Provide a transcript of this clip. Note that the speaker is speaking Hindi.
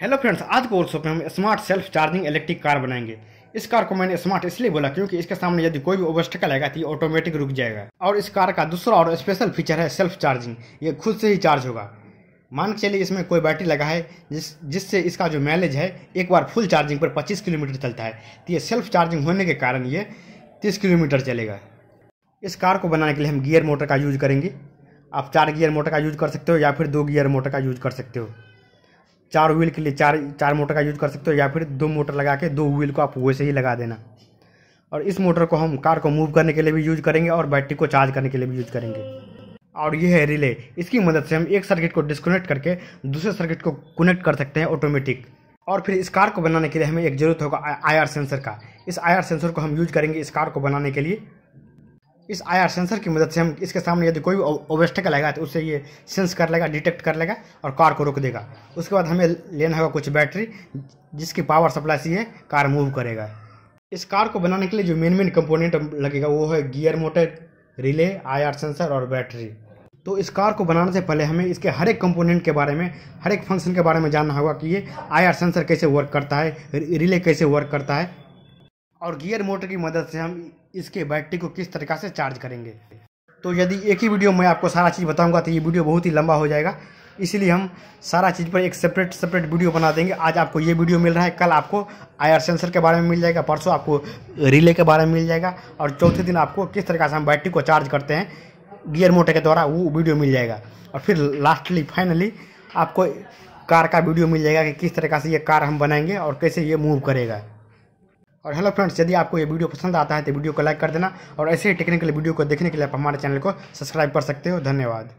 हेलो फ्रेंड्स आज के वर्कशॉप में हम smart self charging electric car बनाएँगे। इस कार को मैंने स्मार्ट इसलिए बोला क्योंकि इसके सामने यदि कोई भी ओबस्टिकल आएगा तो ये ऑटोमेटिक रुक जाएगा। और इस कार का दूसरा और स्पेशल फीचर है सेल्फ चार्जिंग ये खुद से ही चार्ज होगा। मान के चलिए इसमें कोई बैटरी लगा है, जिस, जिससे इसका जो माइलेज है, एक बार फुल चार्जिंग पर 25 किलोमीटर चलता है। तो ये सेल्फ चार्जिंग होने के कारण ये 30 किलोमीटर चलेगा। इस कार को बनाने के लिए हम गियर मोटर का यूज़ करेंगे। आप चार गियर मोटर का यूज़ कर सकते हो या फिर दो गियर मोटर का यूज़ कर सकते हो। चार व्हील के लिए चार चार मोटर का यूज़ कर सकते हो या फिर दो मोटर लगा के दो व्हील को आप वैसे ही लगा देना। और इस मोटर को हम कार को मूव करने के लिए भी यूज़ करेंगे और बैटरी को चार्ज करने के लिए भी यूज़ करेंगे। और ये है रिले इसकी मदद से हम एक सर्किट को डिस्कनेक्ट करके दूसरे सर्किट को कनेक्ट कर सकते हैं ऑटोमेटिक और फिर इस कार को बनाने के लिए हमें एक ज़रूरत होगा आई आर सेंसर का। इस आई आर सेंसर को हम यूज़ करेंगे इस कार को बनाने के लिए। इस आई आर सेंसर की मदद से हम इसके सामने यदि कोई भी ओबेस्टिकल आएगा तो उससे ये सेंस कर लेगा, डिटेक्ट कर लेगा और कार को रोक देगा। उसके बाद हमें लेना होगा कुछ बैटरी, जिसकी पावर सप्लाई से ये कार मूव करेगा। इस कार को बनाने के लिए जो मेन मेन कंपोनेंट लगेगा, वो है gear motor, relay I R sensor और बैटरी। तो इस कार को बनाने से पहले हमें इसके हर एक कंपोनेंट के बारे में, हर एक फ़ंक्शन के बारे में जानना होगा कि ये आई आर सेंसर कैसे वर्क करता है, रिले कैसे वर्क करता है। और गियर मोटर की मदद से हम इसके बैटरी को किस तरीका से चार्ज करेंगे। तो यदि एक ही वीडियो में आपको सारा चीज़ बताऊँगा तो ये वीडियो बहुत ही लंबा हो जाएगा। इसलिए हम सारा चीज़ पर एक सेपरेट सेपरेट वीडियो बना देंगे। आज आपको ये वीडियो मिल रहा है, कल आपको आयर सेंसर के बारे में मिल जाएगा, परसों आपको रिले के बारे में मिल जाएगा, और चौथे दिन आपको किस तरीका से हम बैटरी को चार्ज करते हैं, गियर मोटर के द्वारा वो वीडियो मिल जाएगा। और फिर लास्टली फाइनली आपको कार का वीडियो मिल जाएगा कि किस तरीका से ये कार हम बनाएँगे और कैसे ये मूव करेगा। और हेलो फ्रेंड्स यदि आपको ये वीडियो पसंद आता है तो वीडियो को लाइक कर देना और ऐसे ही टेक्निकल वीडियो को देखने के लिए आप हमारे चैनल को सब्सक्राइब कर सकते हो। धन्यवाद।